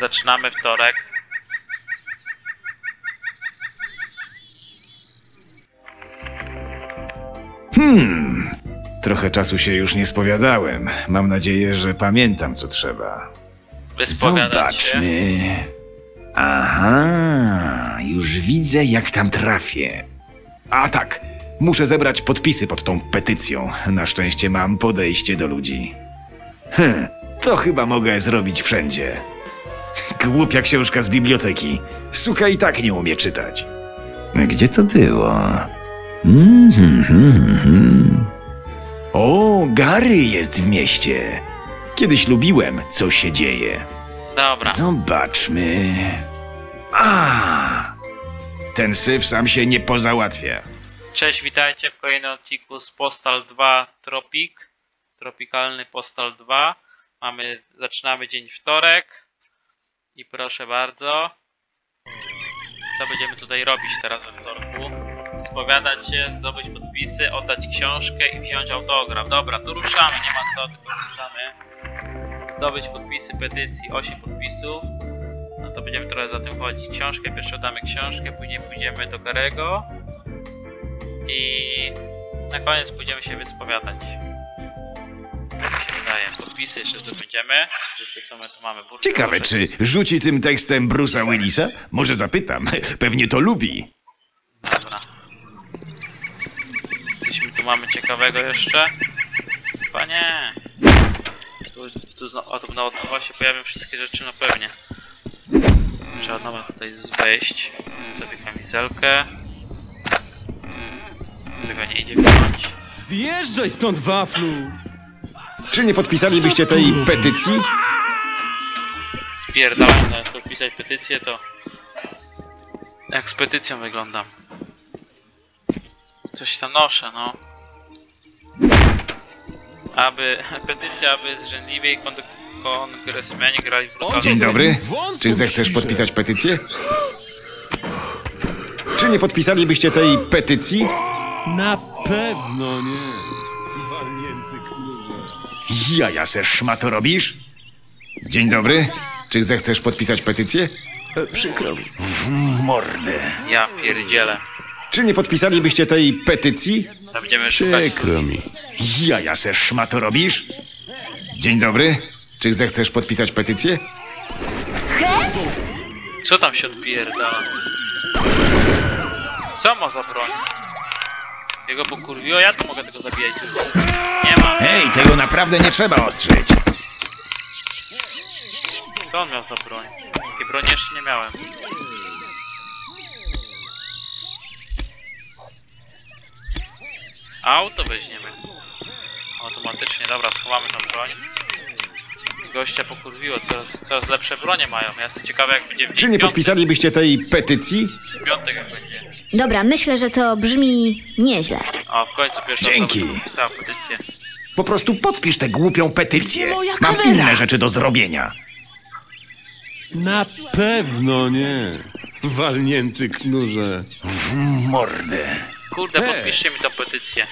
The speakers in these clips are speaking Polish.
Zaczynamy wtorek. Hmm. Trochę czasu się już nie spowiadałem. Mam nadzieję, że pamiętam, co trzeba. Wyspowiadać się. Zobaczmy. Aha, już widzę, jak tam trafię. A tak, muszę zebrać podpisy pod tą petycją. Na szczęście mam podejście do ludzi. Hm, to chyba mogę zrobić wszędzie. Głupia książka z biblioteki. Suka i tak nie umie czytać. Gdzie to było? Mhm, mhm. O, Gary jest w mieście. Kiedyś lubiłem, co się dzieje. Dobra. Zobaczmy. A! Ten syf sam się nie pozałatwia. Cześć, witajcie w kolejnym odcinku z Postal 2 Tropic. Tropikalny Postal 2. Mamy, zaczynamy dzień wtorek. I proszę bardzo. Co będziemy tutaj robić teraz we wtorku? Spowiadać się, zdobyć podpisy, oddać książkę i wziąć autograf. Dobra, to ruszamy, nie ma co, tylko ruszamy. Zdobyć podpisy petycji, 8 podpisów. No to będziemy trochę za tym chodzić. Książkę, pierwszy oddamy książkę, później pójdziemy do Garego. I na koniec pójdziemy się wyspowiadać. Tak mi się wydaje. Podpisy jeszcze zdobędziemy. Jeszcze co my tu mamy? Burczak, Ciekawe, czy rzuci tym tekstem Bruce'a Willisa? Może zapytam. Pewnie to lubi. Dobra. Coś my tu mamy ciekawego jeszcze? Chyba nie. Tu, tu znowu, od nowa się pojawią wszystkie rzeczy, no pewnie. Trzeba od nowa tutaj wejść. Sobie kamizelkę. Tego nie idzie wziąć. Zjeżdżaj stąd, waflu! Czy nie podpisalibyście tej petycji? Spierdalam, no, podpisać petycję, to... Jak z petycją wyglądam. Coś tam noszę, no. Aby... Petycja, aby zrzędliwiej kong kongresmeni grali w brutalną... Dzień dobry. Czy zechcesz podpisać petycję? Czy nie podpisalibyście tej petycji? Na pewno nie. Jaja se szmato robisz? Dzień dobry. Czy zechcesz podpisać petycję? Przykro mi. W mordę. Ja pierdzielę. Czy nie podpisalibyście tej petycji? To będziemy szukać... mi. Jaja se szmato robisz? Dzień dobry. Czy zechcesz podpisać petycję? Co tam się odpierdala? Co ma za broń? Jego pokurwiło, ja tu mogę tego zabijać tylko. Nie ma. Hej, tego naprawdę nie trzeba ostrzyć. Co on miał za broń? Takiej broni jeszcze nie miałem. Auto weźmiemy. Automatycznie, dobra, schowamy tą broń. Gościa pokurwiło, coraz, coraz lepsze bronie mają. Ja jestem ciekawy jak będzie w Czy nie podpisalibyście tej petycji? w piątek jak będzie. Dobra, myślę, że to brzmi nieźle. O, w końcu pierwsza Dzięki. osoba podpisała petycję. Po prostu podpisz tę głupią petycję. Moja Mam kamera. inne rzeczy do zrobienia. Na pewno nie. Walnięty knurze. W mordę. Kurde, Hej. podpiszcie mi tą petycję.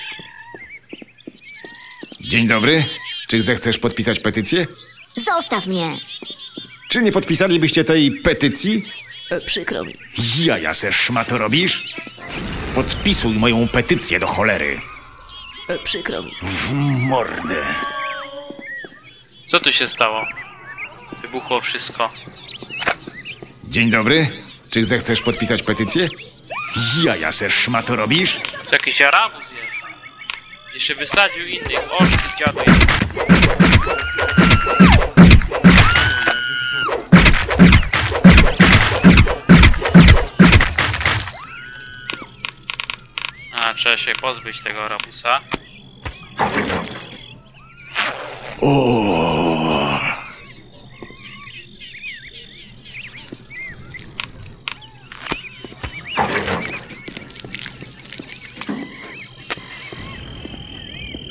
Dzień dobry. Czy zechcesz podpisać petycję? Zostaw mnie. Czy nie podpisalibyście tej petycji? Przykro mi. Jaja se szmato robisz? Podpisuj moją petycję do cholery. Przykro mi. W mordę. Co tu się stało? Wybuchło wszystko. Dzień dobry. Czy zechcesz podpisać petycję? Jaja se szmato robisz? To jakiś arabuz jest. Jeszcze wysadził innych. O, ty trzeba się pozbyć tego arabusa. O.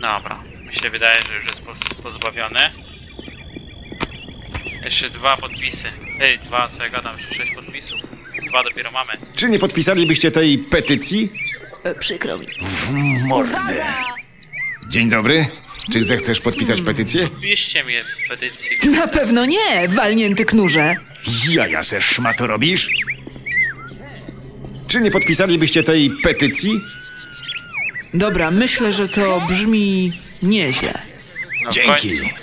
Dobra. Mi się wydaje, że już jest poz pozbawiony. Jeszcze dwa podpisy. Ej, dwa, co ja gadam, jeszcze sześć podpisów. Dwa dopiero mamy. Czy nie podpisalibyście tej petycji? Przykro mi. W mordę. Dzień dobry. Czy zechcesz podpisać petycję? Podpiszcie mi petycję. Na pewno nie, walnięty knurze. Jaja se szmato robisz? Czy nie podpisalibyście tej petycji? Dobra, myślę, że to brzmi nieźle. No w Dzięki. końcu.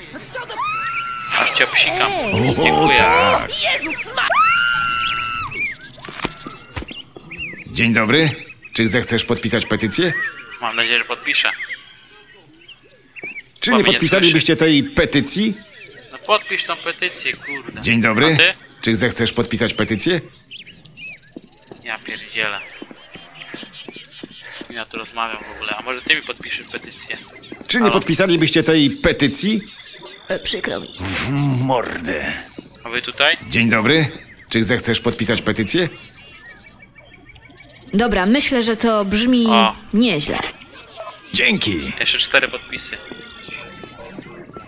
Aż cię obsikam. O, Dziękuję. tak. Dzień dobry. Czy zechcesz podpisać petycję? Mam nadzieję, że podpiszę. Czy Bo nie mnie podpisalibyście tej petycji? No podpisz tą petycję, kurde. Dzień dobry. A ty? Czy zechcesz podpisać petycję? Ja pierdzielę. Z kim ja tu rozmawiam w ogóle? A może ty mi podpiszesz petycję? Czy nie Halo? podpisalibyście tej petycji? E, przykro mi. Mordę. A wy tutaj? Dzień dobry. Czy zechcesz podpisać petycję? Dobra, myślę, że to brzmi O. nieźle. Dzięki. Jeszcze cztery podpisy.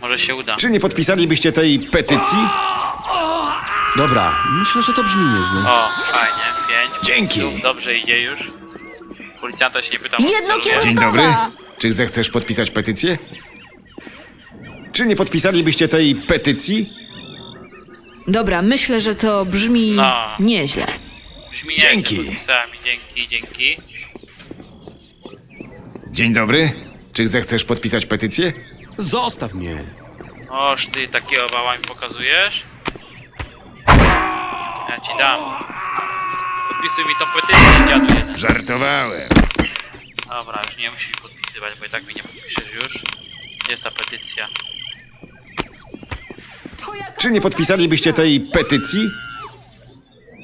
Może się uda. Czy nie podpisalibyście tej petycji? Dobra, myślę, że to brzmi nieźle. O, fajnie, pięć. Dzięki. podpisów, Dobrze idzie już. Policjanta się nie pytam. Jednokierunkowa! Dzień dobry. Czy zechcesz podpisać petycję? Czy nie podpisalibyście tej petycji? Dobra, myślę, że to brzmi No. nieźle. Brzmi Dzięki. nieźle, podpisałem i dzięki, dzięki. Dzień dobry. Czy zechcesz podpisać petycję? Zostaw mnie. Oż ty takiego wała mi pokazujesz? Ja ci dam. Podpisuj mi tą petycję, dziadu jeden. Żartowałem. Dobra, już nie musisz podpisywać, bo i tak mi nie podpiszesz już. Gdzie jest ta petycja? Czy nie podpisalibyście tej petycji?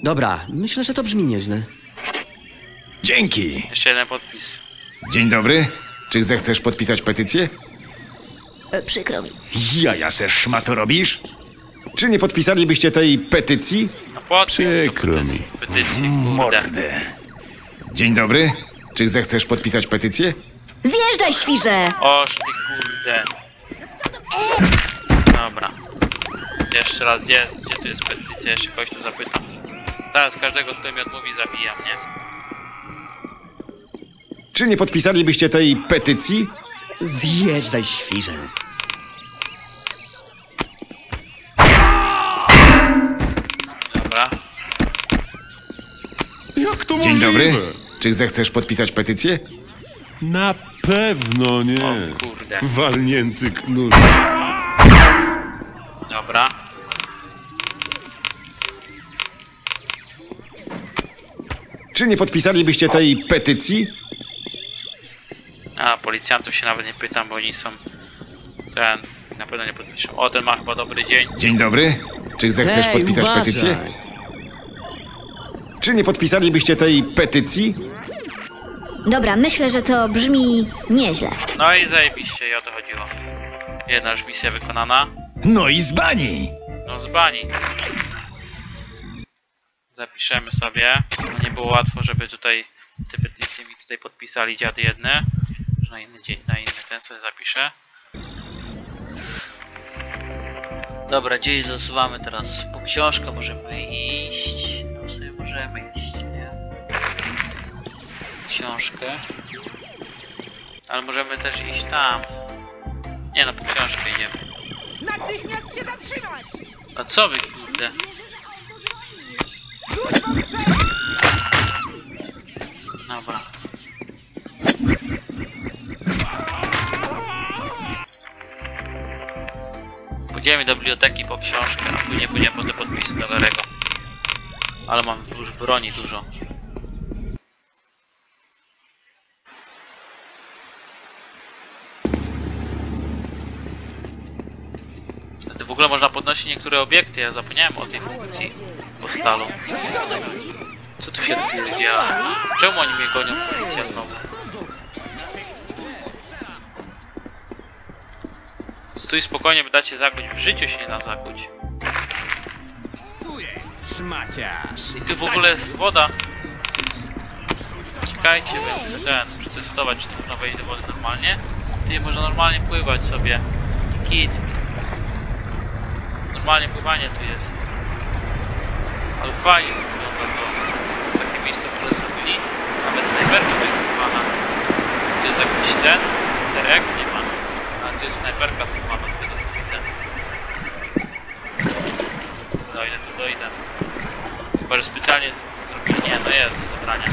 Dobra, myślę, że to brzmi nieźle. Dzięki. Jeszcze jeden podpis. Dzień dobry. Czy zechcesz podpisać petycję? E, przykro mi. Jaja se szmato robisz? Czy nie podpisalibyście tej petycji? No podpisz Przykro mi. kurde. Mordę. Dzień dobry. Czy zechcesz podpisać petycję? Zjeżdżaj, świrze! Oż ty kurde. Dobra. Jeszcze raz, gdzie, gdzie tu jest petycja? Jeszcze kogoś tu zapytam. Teraz każdego, kto mi odmówi, zabijam, nie? Czy nie podpisalibyście tej petycji? Zjeżdżaj, świrze. Dobra. Jak to Dzień dobry. Czy zechcesz podpisać petycję? Na pewno nie. O kurde. Walnięty knurz. Dobra. Czy nie podpisalibyście tej petycji? A, policjantów się nawet nie pytam, bo oni są... Ten... Na pewno nie podpiszą. O, ten ma chyba dobry dzień. Dzień dobry. Czy zechcesz Hej, podpisać uważaj. petycję? Czy nie podpisalibyście tej petycji? Dobra, myślę, że to brzmi nieźle. No i zajebiście, i o to chodziło. Jedna już misja wykonana. No i z bani. No z bani. Zapiszemy sobie. Było łatwo, żeby tutaj te petycje mi tutaj podpisali dziady jedne. Że Na inny dzień, na inny ten sobie zapiszę. Dobra, gdzieś zasuwamy teraz po książkę, możemy iść. No sobie możemy iść, nie? Książkę. Ale możemy też iść tam. Nie no, po książkę idziemy. Natychmiast się zatrzymać! A co wy kurde? Rzuć mądrze! Dobra. Pójdziemy do biblioteki po książkę, a później pójdziemy po te podpisy do Larego. Ale mam już broni dużo. W ogóle można podnosić niektóre obiekty, ja zapomniałem o tej funkcji postalu. Co tu się dzieje? Czemu oni mnie gonią policja znowu? Stój spokojnie, by dać się zakuć. W życiu się nie da zakuć. I tu w ogóle jest woda. Czekajcie, muszę ten, przetestować, czy można wejść do wody normalnie. Ty można normalnie pływać sobie. Kit. Normalnie pływanie tu jest. Ale fajnie wygląda to. Zrobili. Nawet snajperka tu jest schowana. Tu jest jakiś ten, sterek, nie ma. A tu jest snajperka schowana z tego co widzę. dojdę, to dojdę. Chyba, że specjalnie zrobili... Nie, no jest do zabrania.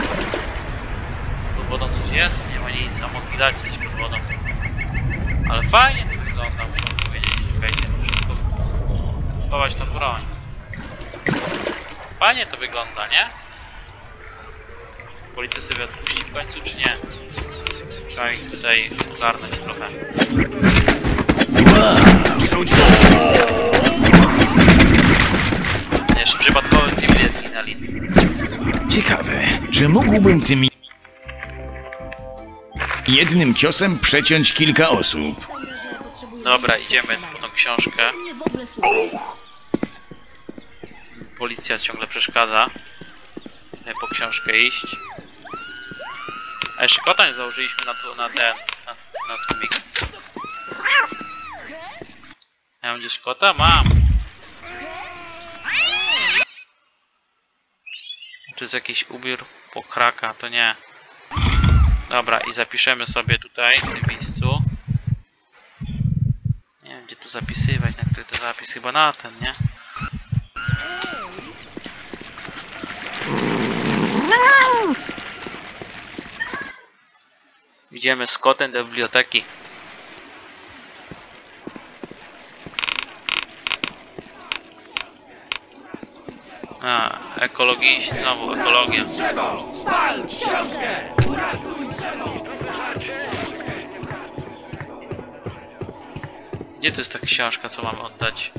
Pod wodą coś jest? Nie ma nic, a mogli dać coś pod wodą. Ale fajnie to wygląda, muszę powiedzieć. Muszę tylko schować tą broń. Fajnie to wygląda, nie? Policja sobie odpuści w końcu, czy nie? Trzeba ich tutaj ogarnąć trochę. Jeszcze przypadkowo cywile zginęli. Ciekawe, czy mógłbym tym jednym ciosem przeciąć kilka osób? Dobra, idziemy po tą książkę. Policja ciągle przeszkadza. E, Po książkę iść. A jeszcze kota nie założyliśmy na, tu, na ten, na, na tłumik. Ja mam gdzieś kota? Mam! Tu jest jakiś ubiór pokraka, to nie. Dobra, i zapiszemy sobie tutaj, w tym miejscu. Nie wiem, gdzie tu zapisywać, na który to zapis, chyba na ten, nie? Idziemy z kotem do biblioteki. A, ekologiści, znowu ekologia. Gdzie to jest ta książka, co mamy oddać?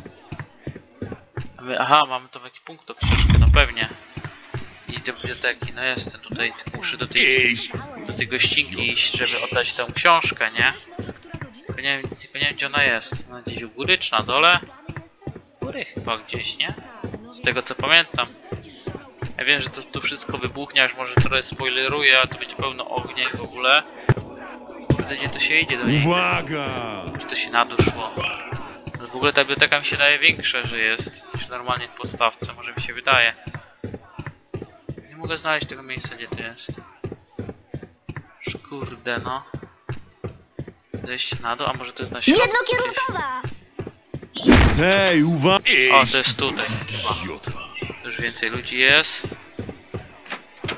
Aha, mamy to w jakiś punkt, tą książkę, no pewnie. Iść do biblioteki, no jestem tutaj, muszę do tej, do tej gościnki iść, żeby oddać tę książkę, nie? Tylko nie, wiem, tylko nie wiem gdzie ona jest. No, gdzieś u góry czy na dole? Góry chyba gdzieś, nie? Z tego co pamiętam. Ja wiem, że to tu wszystko wybuchnie, aż może trochę spoileruję, a to będzie pełno ognia i w ogóle. Kurde, gdzie to się idzie do niej? Uwaga! Czy to się naduszło? No w ogóle ta biblioteka mi się daje większa, że jest niż normalnie w podstawce, może mi się wydaje. Nie mogę znaleźć tego miejsca, gdzie to jest. Kurde, no. Zejść na dół, a może to jest na środku? Jednokierunkowa! Hej, uwaga! O, to jest tutaj. Już więcej ludzi jest.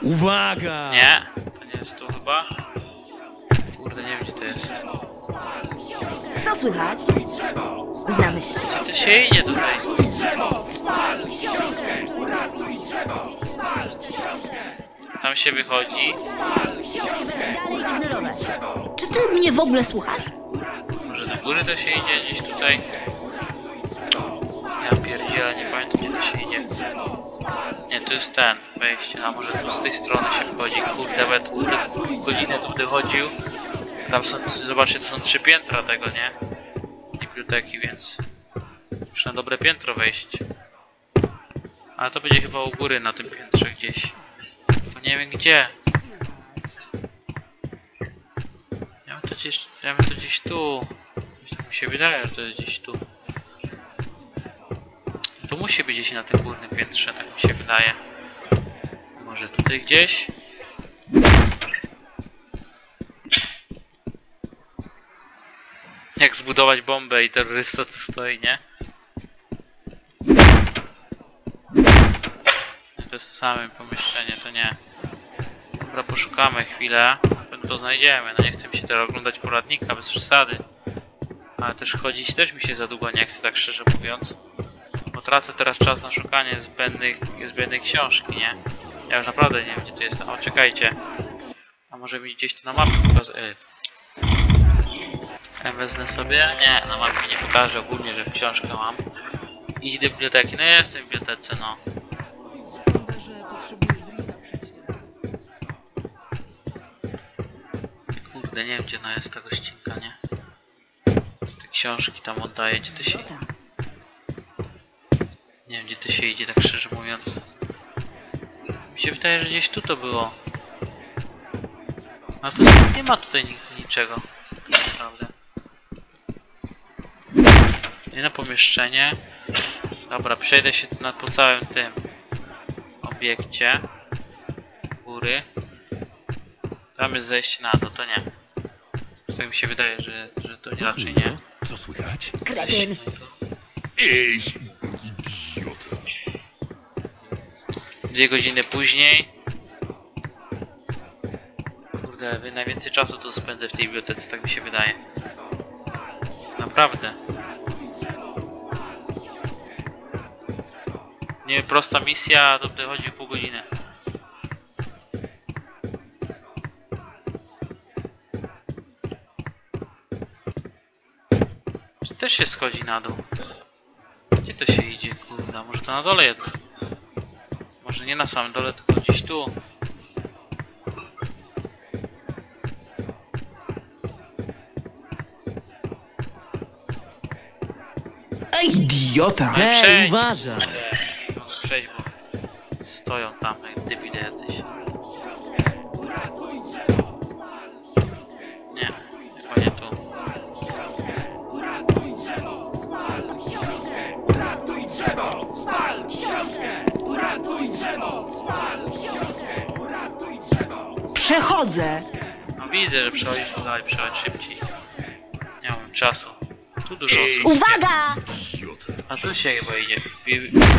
Uwaga! Nie, to nie jest tu chyba. Kurde, nie wiem gdzie to jest. Co słychać? Znamy się. Gdzie to się idzie tutaj? Tam się wychodzi. Będę dalej ignorować. Czy ty mnie w ogóle słuchasz? Może do góry to się idzie gdzieś tutaj? Ja pierdzielę, nie pamiętam gdzie to się idzie. Nie, to jest ten, wejście, a może tu z tej strony się wchodzi. Kurde, bo ja tu tyle godzinę tu wychodził. Tam są, zobaczcie, to są trzy piętra tego, nie? Biblioteki, więc muszę na dobre piętro wejść. Ale to będzie chyba u góry na tym piętrze gdzieś. Tylko nie wiem gdzie. Ja mam to gdzieś, ja to gdzieś tu. Tak mi się wydaje, że to jest gdzieś tu. To musi być gdzieś na tym górnym piętrze, tak mi się wydaje. Może tutaj gdzieś? Jak zbudować bombę i terrorysta tu stoi, nie? To jest to same pomieszczenie, to nie. Dobra, poszukamy chwilę. Pewno to znajdziemy. No nie chcę mi się teraz oglądać poradnika, bez przesady. Ale też chodzić też mi się za długo nie chce, tak szczerze mówiąc. Bo tracę teraz czas na szukanie zbędnych, zbędnej książki, nie? Ja już naprawdę nie wiem, gdzie tu jestem. O, czekajcie. A może mi gdzieś to na mapie pokazuje. Ja wezmę sobie? Nie, na mapie nie pokaże ogólnie, że książkę mam. Idź do biblioteki. No ja jestem w bibliotece, no. Kurde, nie wiem gdzie ona jest ta gościnka, nie? Z te książki tam oddaję, gdzie to się... Nie wiem gdzie to się idzie, tak szczerze mówiąc. Mi się wydaje, że gdzieś tu to było. Ale to nie ma tutaj ni niczego. Naprawdę. Jedno pomieszczenie. Dobra, przejdę się na, po całym tym obiekcie. Góry. Tam jest zejście na dół, to nie. Tak mi się wydaje, że, że to nie, raczej nie. Co słychać? Kretyn. Ej, idiota. Dwie godziny później. Kurde, wy- najwięcej czasu tu spędzę w tej bibliotece, tak mi się wydaje. Naprawdę. Nie prosta misja, to tutaj chodzi pół godziny. Też się schodzi na dół? Gdzie to się idzie, kurda? Może to na dole jednak? Może nie na samym dole, tylko gdzieś tu. Ej, idiota! Przejdź. uważaj! Przejść, bo stoją tam jak debile jacyś. Przechodzę. No widzę, że przechodzisz tutaj, przechodź szybciej. Nie mam czasu. Tu dużo osób. Uwaga! A tu się chyba idzie.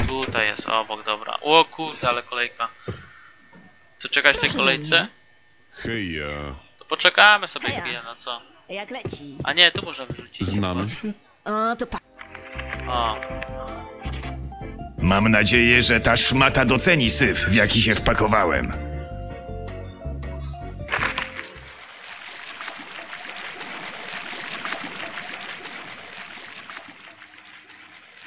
Tutaj jest obok, dobra. O kurde, ale kolejka. Co czekać w tej kolejce? Heja. To poczekamy sobie Heja. chwilę, no co? Jak leci? A nie, tu można wyrzucić. Znamy się? O, to pa... O, Mam nadzieję, że ta szmata doceni syf, w jaki się wpakowałem.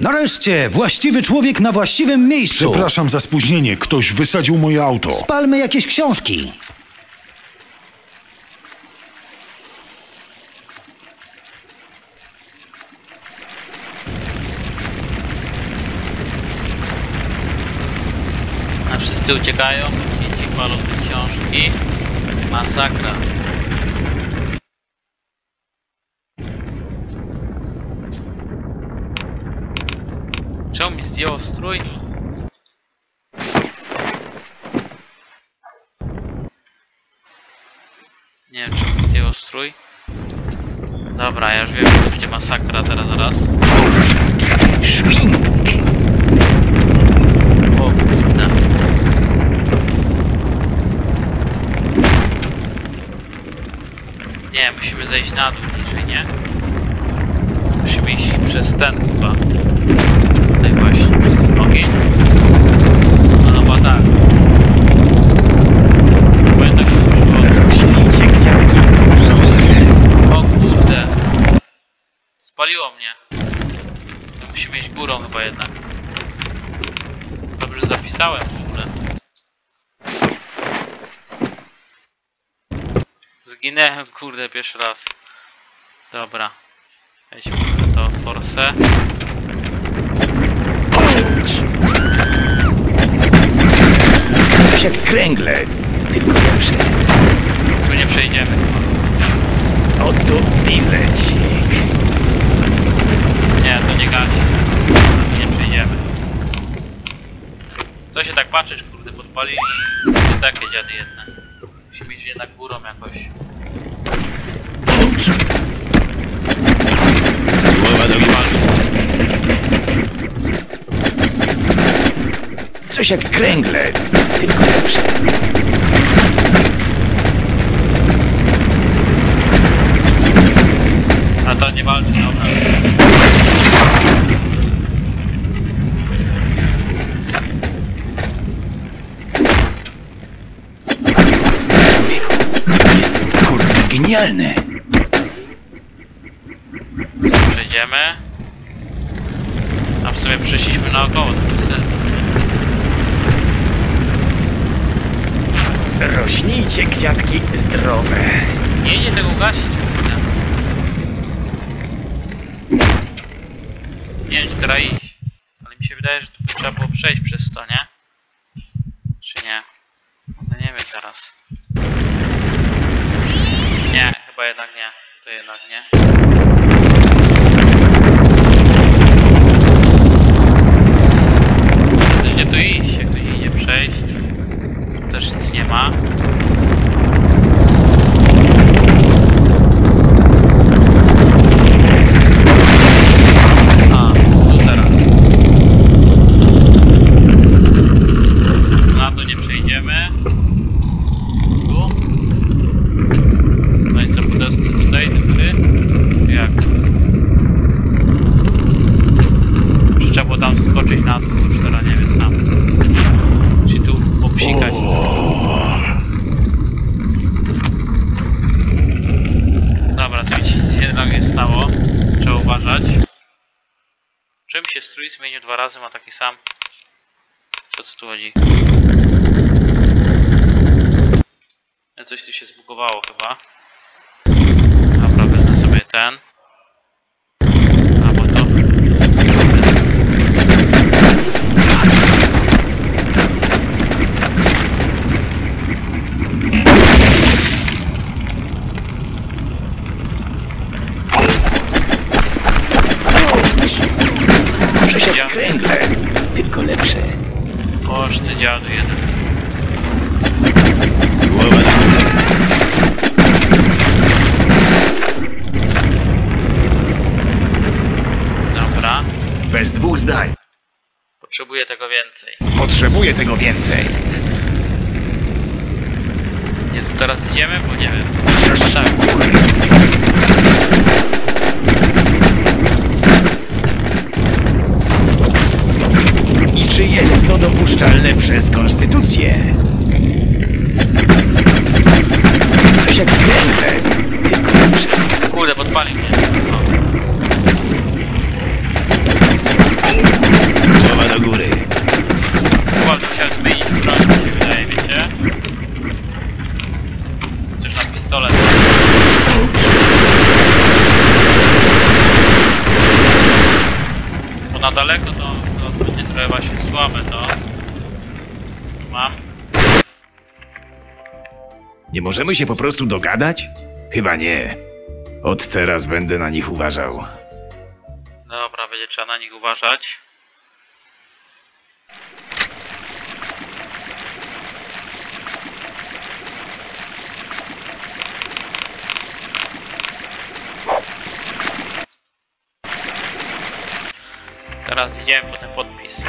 Nareszcie, właściwy człowiek na właściwym miejscu. Przepraszam za spóźnienie, ktoś wysadził moje auto. Spalmy jakieś książki. a wszyscy uciekają, dzieci palą te książki. Masakra. Zdjęło strój? Nie wiem, mi zdjęło strój. Dobra, ja już wiem, że będzie masakra teraz. Szwing! O. Nie, musimy zejść na dół niżej, nie? Musimy iść przez ten chyba. Tutaj właśnie, przez ten ogień. No chyba tak. Rośnijcie kwiatki. O kurde. Spaliło mnie. To musimy iść górą chyba jednak. Dobrze zapisałem w ogóle. Zginęłem, kurde, pierwszy raz. Dobra. Weźmy to forsę. Coś jak kręgle, tylko lepsze. Tu nie przejdziemy. Oto bilecik. Nie, to nie gasi. Tu nie przejdziemy. Co się tak patrzysz, kurde, podpalili nie takie dziady jedne. Musimy iść jednak górą jakoś. Głowa do Coś jak kręgle, tylko lepsze. A to nie walczy, dobra. Człowieku, jest kurde genialne. Przejdziemy. A w sumie przeszliśmy naokoło, Rośnijcie kwiatki zdrowe. Nie idzie tego gasić. Nie wiem, czy teraz iść. Ale mi się wydaje, że tu trzeba było przejść przez to, nie? Czy nie? No nie wiem teraz. Nie, chyba jednak nie. To jednak nie. Przez konstytucję? Coś jak kręgle, tylko lepsze. Kurde, podpalił mnie. Głowa do góry. Chyba musiałem zmienić broń, mi się wydaje, wiecie? Coś na pistolet. Bo na daleko Nie możemy się po prostu dogadać? Chyba nie. Od teraz będę na nich uważał. Dobra, będzie trzeba na nich uważać. Teraz idziemy po ten podpis.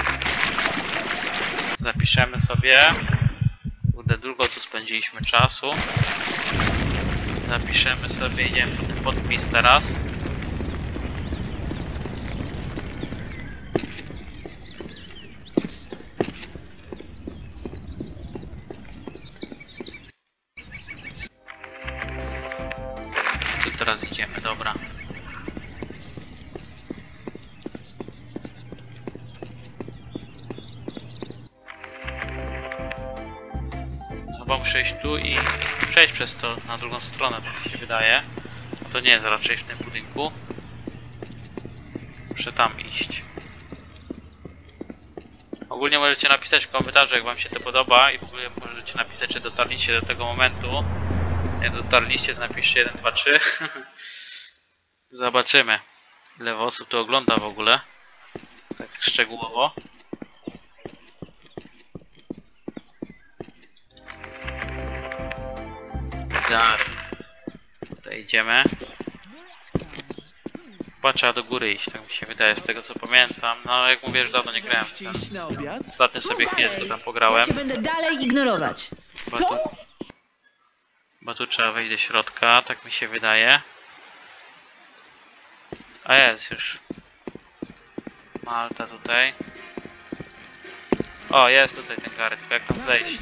Zapiszemy sobie. Spędziliśmy czasu. Zapiszemy sobie, idziemy ten podpis teraz. Tu teraz idziemy, dobra. Iść tu i przejść przez to na drugą stronę, tak mi się wydaje. To nie jest raczej w tym budynku. Muszę tam iść. Ogólnie możecie napisać w komentarzu, jak wam się to podoba i w ogóle możecie napisać, czy dotarliście do tego momentu. Jak dotarliście, to napiszcie 1, 2, 3. Zobaczymy, ile osób to ogląda w ogóle. Tak szczegółowo. Dalej. Tutaj idziemy. Chyba trzeba do góry iść, tak mi się wydaje, z tego co pamiętam. No, jak mówię, już dawno nie grałem w ten. Ostatnio sobie chwilę tylko tam Ja pograłem. cię będę dalej ignorować. Bo tu, bo tu trzeba wejść do środka, tak mi się wydaje. A jest już. Malta tutaj. O, jest tutaj ten Gary, tylko jak tam zejść?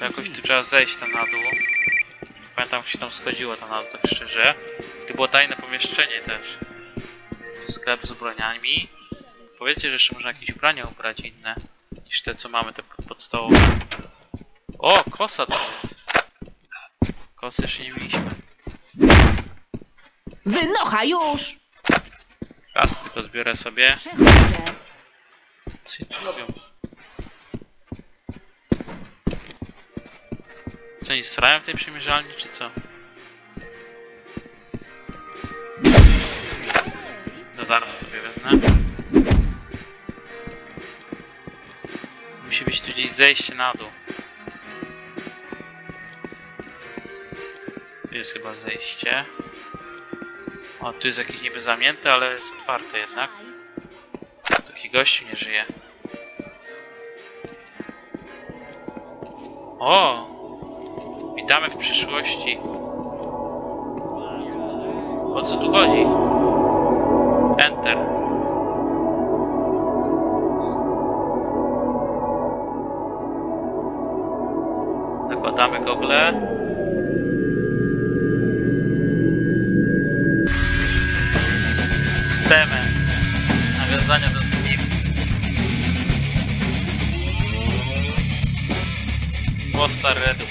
To jakoś tu trzeba zejść tam na dół. Pamiętam jak się tam schodziło tam na dół, tak szczerze. To było tajne pomieszczenie też. Sklep z ubraniami. Powiedzcie, że jeszcze można jakieś ubrania ubrać inne niż te co mamy, te podstawowe. O, kosa to jest. Kosy jeszcze nie mieliśmy. Wynocha już! Raz tylko zbiorę sobie. Przechodzę. Co oni tu robią? Co oni strają w tej przymierzalni, czy co? Za darmo sobie wezmę. Musi być tu gdzieś zejście na dół. Tu jest chyba zejście. O, tu jest jakieś niby zamknięte, ale jest otwarte jednak. Taki gościu nie żyje. O! Witamy w przyszłości. O co tu chodzi? Enter. Nakładamy gogle. Systemy. Nawiązania do Steam. Postar Redux.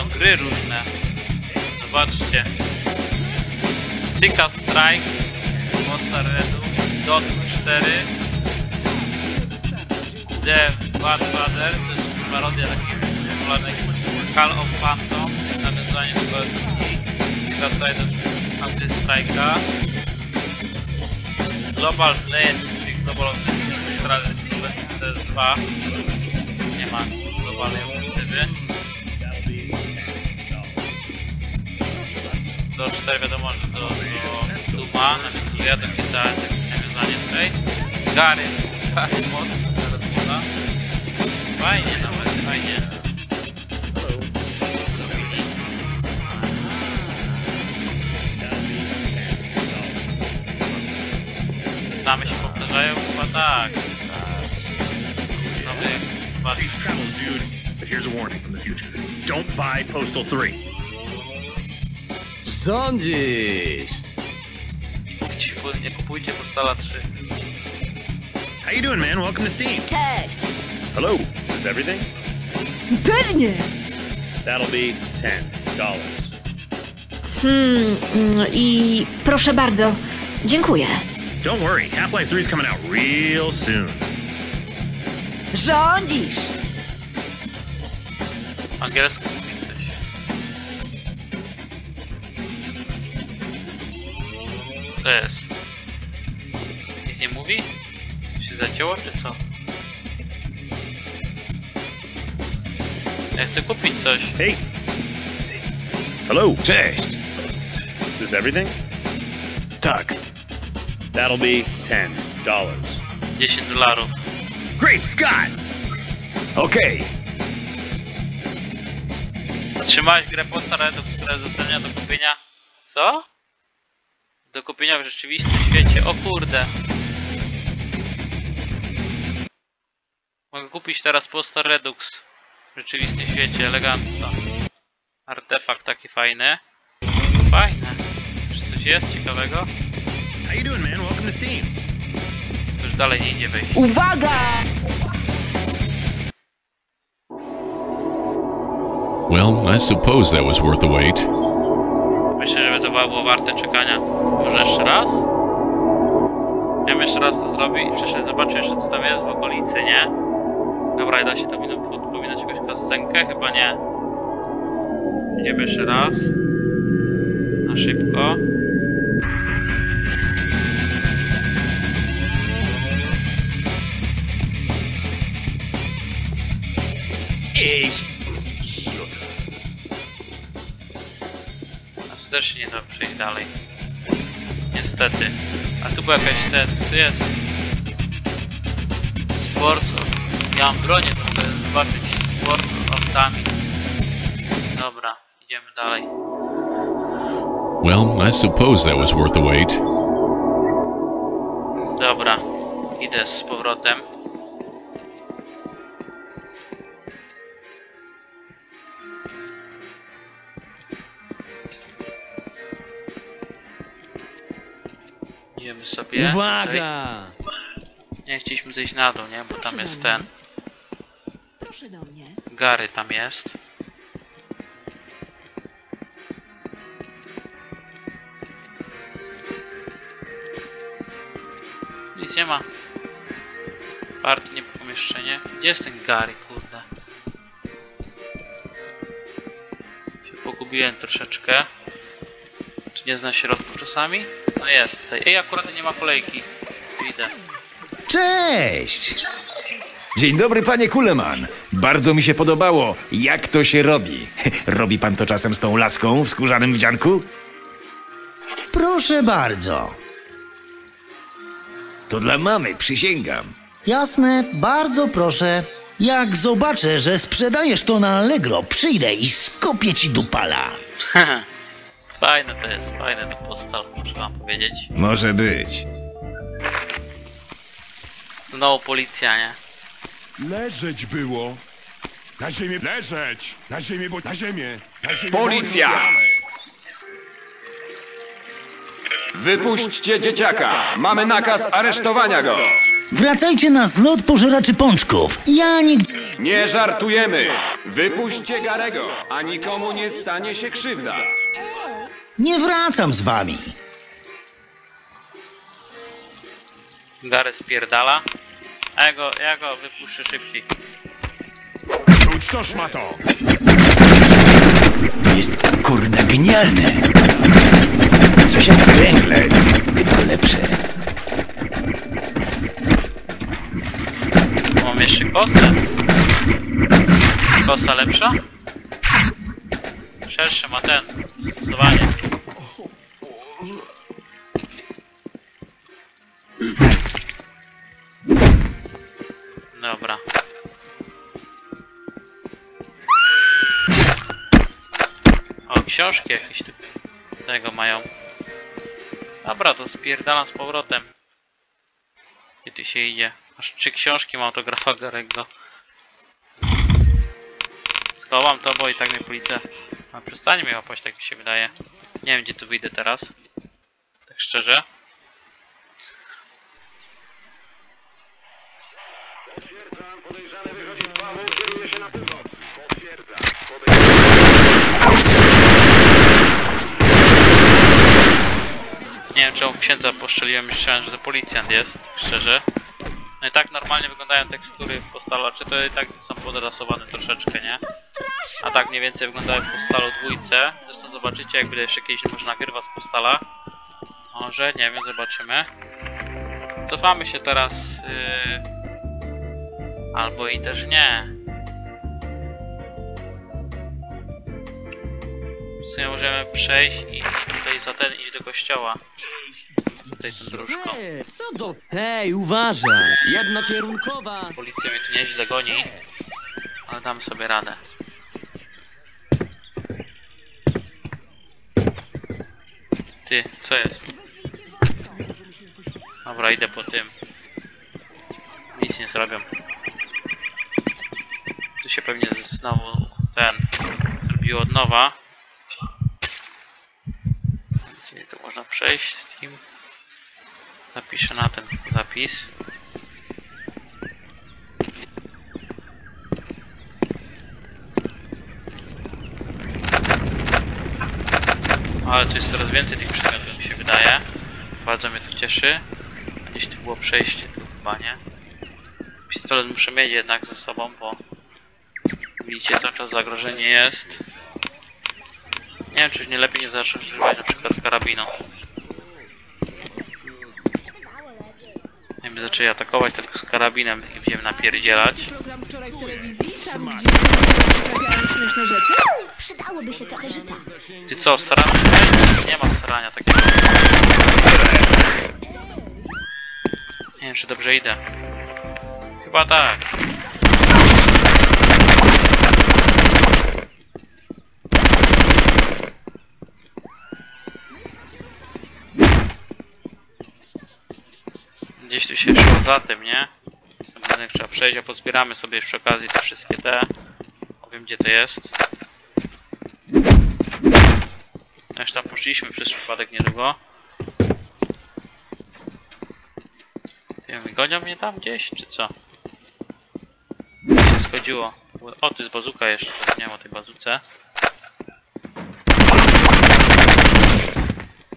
Są gry różne. Zobaczcie. Cyka Strike. Postar Redux. Dot 4. The Bad Brother. To jest parodia takiego popularnego Call of Phantom. Nawiązanie do Golgi. Cyka Side Anti-Strike'a. Global Play, czyli Global Offensive, która jest w obecnie CS2. Nie ma globalnej ofensywy. Do 4 wiadomo, że do, do Duma nawiązuje, do GTA jest jakieś nawiązanie tutaj. Gary, Gary mod, teraz moda. Fajnie nawet, fajnie. Same się powtarzają? Chyba tak. Nowy. But here's a warning from the future. Don't buy Postal 3. Sądzisz? kupujcie, nie kupujcie Postala 3. How you doing, man? Welcome to Steam. Cześć! Hello. Is everything? Pewnie. That'll be ten dollars. Hmm, mm, i proszę bardzo. Dziękuję. Don't worry, Half-Life 3 is coming out real soon. Rządzisz. Angielsku mówi coś. Co jest? Nic nie mówi? To się zacięło, czy co? Ja chcę kupić coś. Hey. Hello. Cześć. Is this everything? Tak. That'll be ten dollars. 10 dolarów. Great Scott! Okej. Otrzymałeś grę Postal Redux, która jest dostępna do kupienia. Co? Do kupienia w rzeczywistym świecie. O kurde. Mogę kupić teraz Postal Redux w rzeczywistym świecie, elegancko. Artefakt taki fajny. Fajne. Czy coś jest ciekawego? How you doing, man? Welcome to Steam. To już dalej nie idzie wejść. Uwaga! Well, I suppose that was worth the wait. To było warte czekania. Może jeszcze raz? Ja bym jeszcze raz to zrobił i przecież zobaczę jeszcze co tam jest w okolicy, nie? Dobra, da się to minut podpominać jakąś kascenkę? Chyba nie. Idziemy jeszcze raz. Na szybko. A też nie da przejść dalej. Niestety. A tu była jakaś ten, co tu jest? Sport. Ja mam bronię, to mogę zobaczyć Sport of Damage. Dobra, idziemy dalej. Well, I suppose that was worth the wait. Dobra, idę z powrotem. Sobie. Uwaga! Tutaj. Nie chcieliśmy zejść na dół, nie? Bo tam jest ten. Proszę do mnie. Gary tam jest. Nic nie ma. Party nie pomieszczenie. Gdzie jest ten Gary, kurde? Się pogubiłem troszeczkę. Nie zna środku czasami? No jest tutaj. Ej, akurat nie ma kolejki. Idę. Cześć! Dzień dobry, panie Kuleman. Bardzo mi się podobało, jak to się robi. Robi pan to czasem z tą laską w skórzanym wdzianku? Proszę bardzo. To dla mamy, przysięgam. Jasne, bardzo proszę. Jak zobaczę, że sprzedajesz to na Allegro, przyjdę i skopię ci dupala. Fajne to jest, fajne to postal, muszę wam powiedzieć. Może być. Znowu policja, nie? Leżeć było. Na ziemię leżeć! Na ziemię, bo na ziemię! Na ziemię Policja! Wypuśćcie dzieciaka! Mamy nakaz aresztowania go! Wracajcie na zlot pożeraczy pączków. Ja nigdzie... Nie żartujemy! Wypuśćcie Garego, a nikomu nie stanie się krzywda! Nie wracam z wami. Gary spierdala. A ja go, ja go wypuszczę szybciej. Rzuć to szmato! Jest kurna genialne. Coś jak węgle, tylko lepsze. Mam jeszcze kosę. Kosa lepsza? Szersze ma ten. Stosowanie. Dobra. O, książki jakieś tu tego mają. Dobra, to spierdalam z powrotem. Gdzie ty się idzie? Aż trzy książki ma autografa Garego. Schowam to, bo i tak mnie policja... A przestanie mnie łapać, tak mi się wydaje. Nie wiem, gdzie tu wyjdę teraz. Tak szczerze. Nie wiem czemu księdza postrzeliłem, myślałem, że to policjant jest, szczerze. No i tak normalnie wyglądają tekstury w postalu, czy to i tak są podrasowane troszeczkę, nie? A tak mniej więcej wyglądają w postalu dwójce. Zresztą zobaczycie, jak będzie jeszcze kiedyś może nagrywa z postala. Może, nie wiem, zobaczymy. Cofamy się teraz. Yy... Albo i też nie. W sumie możemy przejść i tutaj za ten iść do kościoła. Tutaj tą dróżką. Hej, co do... Hej, uważaj! Jednokierunkowa! Policja mnie tu nieźle goni, ale dam sobie radę. Ty, co jest? Dobra, idę po tym. Nic nie zrobią. Tu się pewnie znowu ten zrobiło od nowa. Gdzie tu można przejść z tym? Zapiszę na ten zapis. Ale tu jest coraz więcej tych przedmiotów mi się wydaje. Bardzo mnie to cieszy. A Gdzieś tu było przejście, tu chyba nie. Pistolet muszę mieć jednak ze sobą, bo widzicie cały czas zagrożenie jest. Nie wiem czy nie lepiej nie zacząć używać na przykład karabinu. Jakby zaczęli atakować tak z karabinem i będziemy napierdzielać. Program wczoraj w telewizji, tam gdzie śmieszne rzeczy? Przydałoby się trochę żyta. Ty co, sramy? Nie ma srania takiego. Nie wiem, czy dobrze idę. Chyba tak. Gdzieś tu się szło za tym, nie? Ten budynek trzeba przejść, a pozbieramy sobie przy okazji te wszystkie te. Powiem gdzie to jest. Aż tam poszliśmy przez przypadek niedługo. Nie wiem, gonią mnie tam gdzieś, czy co? Co się schodziło? O, tu jest bazuka jeszcze, zapomniałem o tej bazuce.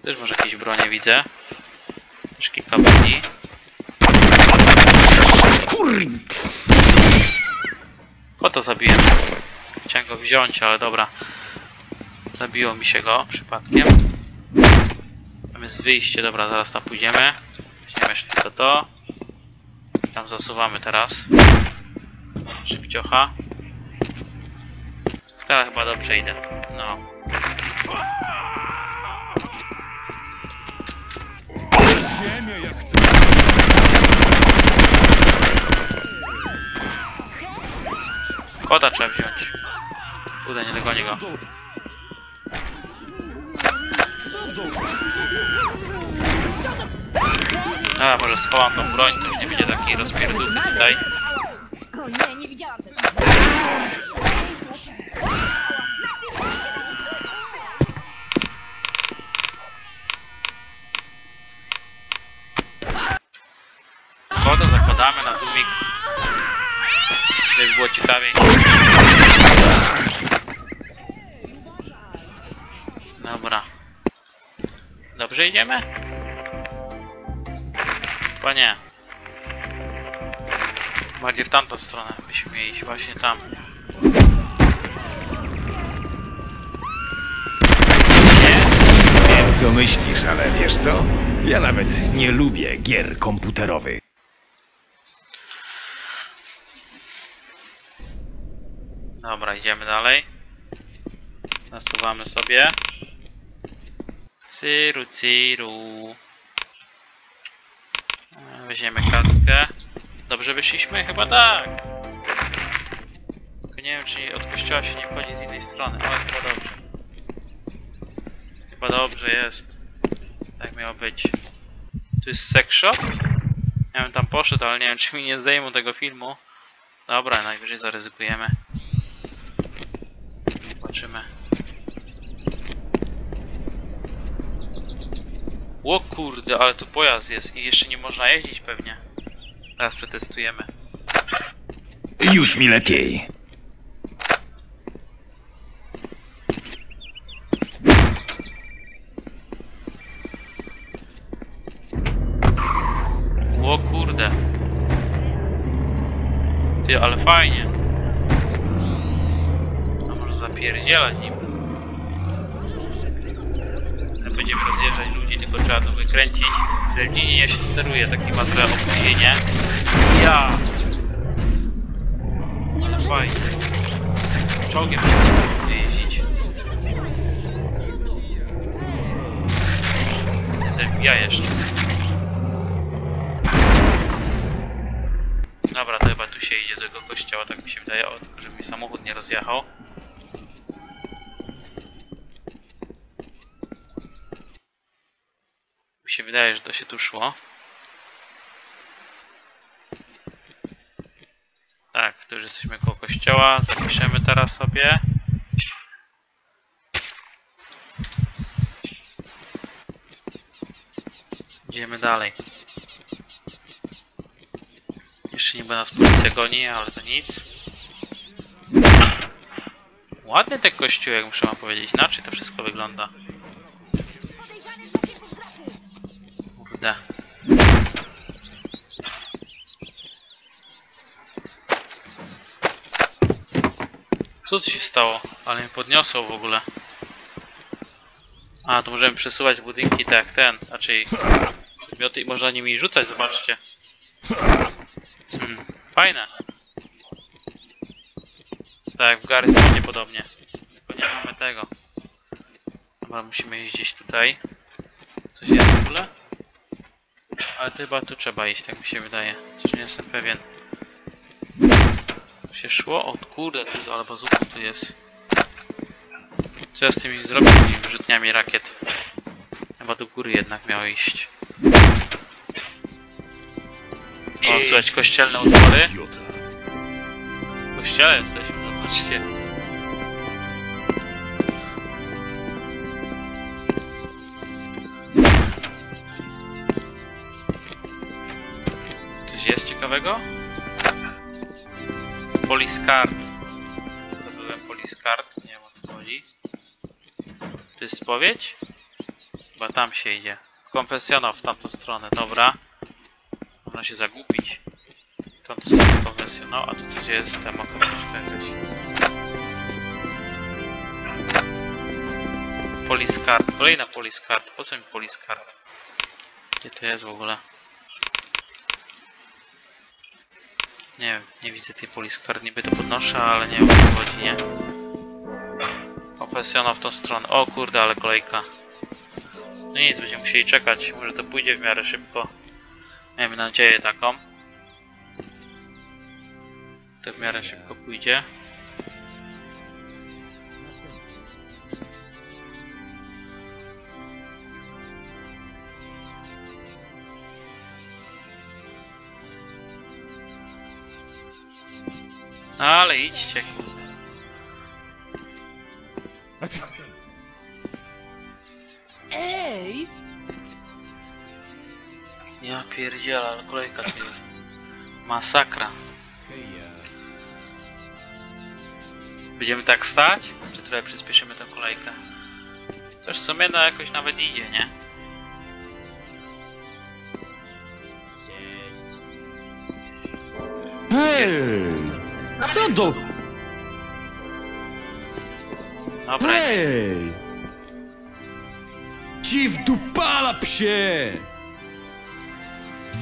Też może jakieś bronie widzę. Też kilka broni. Kur... Kota zabiłem. Chciałem go wziąć, ale dobra. Zabiło mi się go przypadkiem. Tam jest wyjście, dobra, zaraz tam pójdziemy. Weźmiemy jeszcze tylko to. Tam zasuwamy teraz. Szybciocha. Teraz chyba dobrze idę. No. Ziemię jak Kota trzeba wziąć. Kurde, nie dogoni go. A, może schowam tą broń, to już nie będzie takiej rozpierdółki tutaj. Było ciekawiej. Dobra. Dobrze idziemy? Chyba nie. Bardziej w tamtą stronę byśmy iść, właśnie tam. Wiem co myślisz, ale wiesz co? Ja nawet nie lubię gier komputerowych. Dobra, idziemy dalej. Nasuwamy sobie. Cyru. E, Weźmiemy kaskę. Dobrze wyszliśmy? Chyba tak. Tylko nie wiem, czy od kościoła się nie wchodzi z innej strony, ale chyba dobrze. Chyba dobrze jest. Tak miało być. Tu jest sex shop? Ja bym tam poszedł, ale nie wiem, czy mi nie zdejmą tego filmu. Dobra, najwyżej zaryzykujemy. Zobaczymy. O kurde, ale tu pojazd jest i jeszcze nie można jeździć pewnie. Teraz przetestujemy. Już mi lepiej. O kurde. Ty, ale fajnie. A może zapierdzielać nim. Będziemy rozjeżdżać ludzi, tylko trzeba to wykręcić. W Zeldzinie nie się steruje, taki ma trochę opóźnienie. Ja! Fajnie. Czołgiem się jeździć. Nie zabija jeszcze. Dobra, to chyba tu się idzie do tego kościoła, tak mi się wydaje, o, tylko żeby mi samochód nie rozjechał. Mi się wydaje, że to się tu szło. Tak, tu już jesteśmy koło kościoła, zapiszemy teraz sobie. Idziemy dalej. Jeszcze niby nas policja goni, ale to nic. Ładny ten kościółek, muszę wam powiedzieć. Inaczej to wszystko wygląda. Kurde. Co tu się stało? Ale mnie podniosło w ogóle. A, to możemy przesuwać budynki tak ten, raczej przedmioty i można nimi rzucać, zobaczcie. Hmm, fajne. Tak, w Gary Spawnie podobnie. Tylko nie mamy tego. Dobra, musimy iść gdzieś tutaj. Coś jest w ogóle? Ale to chyba tu trzeba iść, tak mi się wydaje. Też nie jestem pewien. Się szło? O kurde, tu ale bazuka tu jest. Co ja z tymi zrobię, z tymi wyrzutniami rakiet? Chyba do góry jednak miało iść. O, słuchać, kościelne utwory. W kościele jesteśmy, zobaczcie. Jest ciekawego? Police card. To byłem police card, nie wiem o co chodzi. To jest spowiedź? Chyba tam się idzie. Konfesjonał w tamtą stronę, dobra. Można się zagubić. Tam to sobie konfesjonał, a tu coś jest, tam jakaś. Police card, kolejna police card. Po co mi police card? Gdzie to jest w ogóle? Nie nie widzę tej police card, niby to podnoszę, ale nie wiem o co chodzi, nie? Konfesjonał w tą stronę. O kurde, ale kolejka. No nic, będziemy musieli czekać. Może to pójdzie w miarę szybko. Miejmy nadzieję taką. To w miarę szybko pójdzie. Ale idźcie. Ej! Ja pierdzielę, ale kolejka tu jest. Masakra. Będziemy tak stać? Czy trochę przyspieszymy tę kolejkę? Coś w sumie no jakoś nawet idzie, nie? Co do... Dobra, Hej! Ci wdupala psie!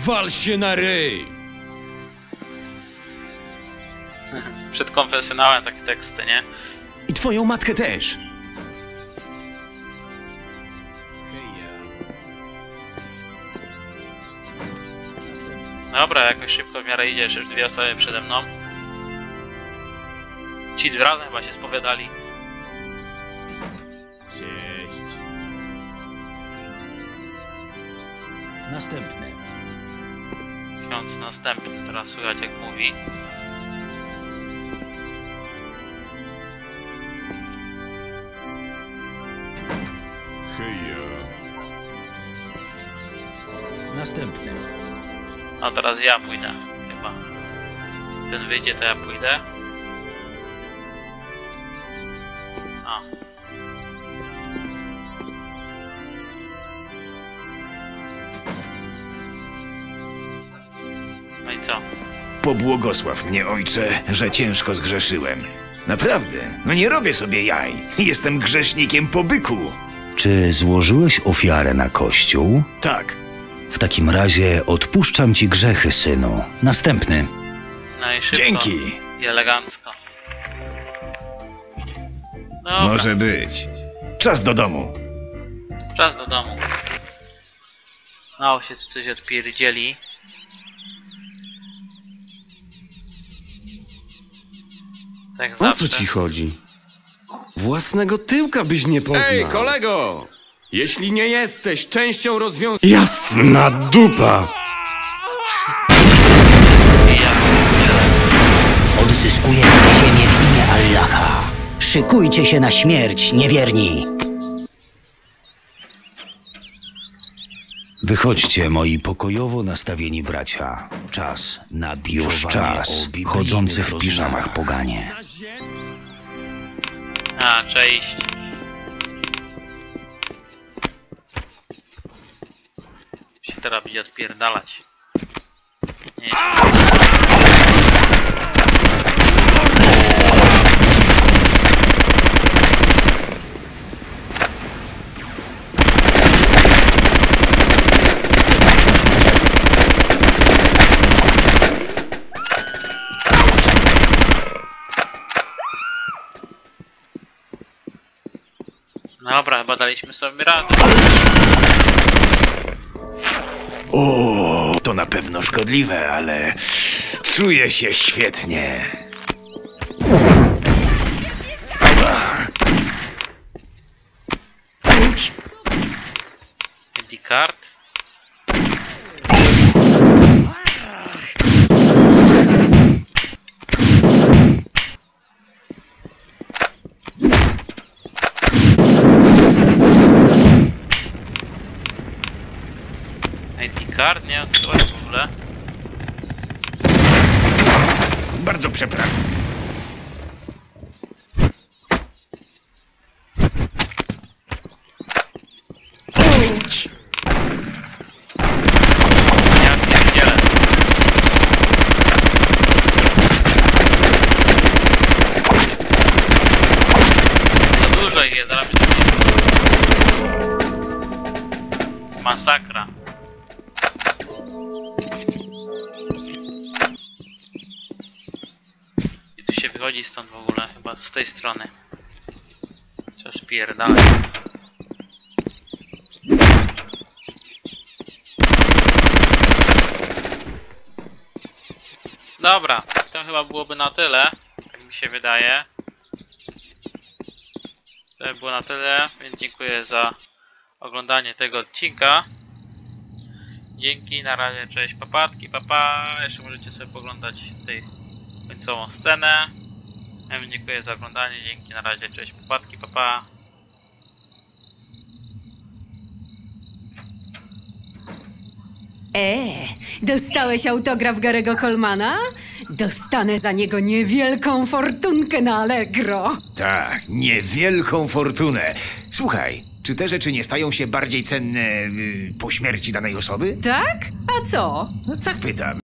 Wal się na ryj! przed konfesjonałem takie teksty, nie? I twoją matkę też. Dobra, jakoś szybko w miarę idziesz, już dwie osoby przede mną. Ci razem chyba się spowiadali. Cześć. Następny. Ksiądz następny, teraz słychać jak mówi. Heja. Następny. A teraz ja pójdę, chyba. Ten wyjdzie, to ja pójdę. Pobłogosław mnie, ojcze, że ciężko zgrzeszyłem. Naprawdę, no nie robię sobie jaj. Jestem grzesznikiem po byku. Czy złożyłeś ofiarę na kościół? Tak, W takim razie odpuszczam ci grzechy, synu. Następny. No i szybko. dzięki. I elegancko. Dobra, Może być. Czas do domu. czas do domu. Mało się tu coś odpierdzieli. Tak O zawsze. co ci chodzi? Własnego tyłka byś nie poznał. Ej, kolego! Jeśli nie jesteś częścią rozwiązania... Jasna dupa! Odzyskujemy ziemię w imię Allaha. Szykujcie się na śmierć, niewierni. Wychodźcie, moi pokojowo nastawieni bracia. Czas na Już czas, chodzący w piżamach poganie. A, cześć. Się teraz będzie odpierdalać. Nie, Dobra, chyba daliśmy sobie radę. O, to na pewno szkodliwe, ale czuję się świetnie. ID card. Wiem co jest w ogóle. Bardzo przepraszam. Ja wychodzi stąd w ogóle, chyba z tej strony. Trzeba spierdalać. Dobra, to chyba byłoby na tyle, tak mi się wydaje. To by było na tyle, więc dziękuję za oglądanie tego odcinka. Dzięki, na razie, cześć, papatki, papa. Jeszcze możecie sobie poglądać tutaj końcową scenę. Ja wam dziękuję za oglądanie, dzięki, na razie, cześć, papatki, papa. E, dostałeś autograf Garego Colmana? Dostanę za niego niewielką fortunkę na Allegro. Tak, niewielką fortunę. Słuchaj, czy te rzeczy nie stają się bardziej cenne y, po śmierci danej osoby? Tak? A co? No tak pytam.